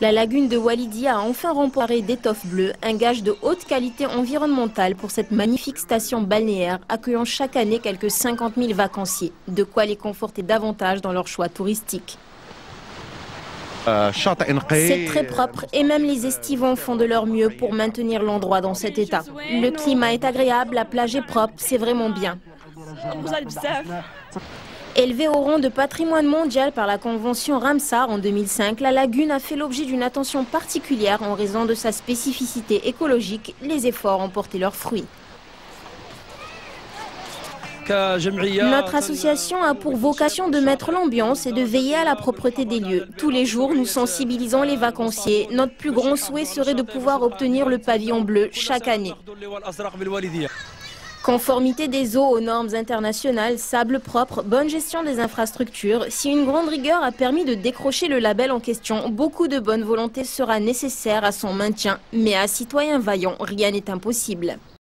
La lagune de Walidi a enfin remporté d'étoffes bleues, un gage de haute qualité environnementale pour cette magnifique station balnéaire accueillant chaque année quelques 50 000 vacanciers. De quoi les conforter davantage dans leur choix touristique. C'est très propre et même les estivants font de leur mieux pour maintenir l'endroit dans cet état. Le climat est agréable, la plage est propre, c'est vraiment bien. Élevée au rang de patrimoine mondial par la convention Ramsar en 2005, la lagune a fait l'objet d'une attention particulière en raison de sa spécificité écologique. Les efforts ont porté leurs fruits. Notre association a pour vocation de mettre l'ambiance et de veiller à la propreté des lieux. Tous les jours, nous sensibilisons les vacanciers. Notre plus grand souhait serait de pouvoir obtenir le pavillon bleu chaque année. Conformité des eaux aux normes internationales, sable propre, bonne gestion des infrastructures. Si une grande rigueur a permis de décrocher le label en question, beaucoup de bonne volonté sera nécessaire à son maintien. Mais à citoyens vaillants, rien n'est impossible.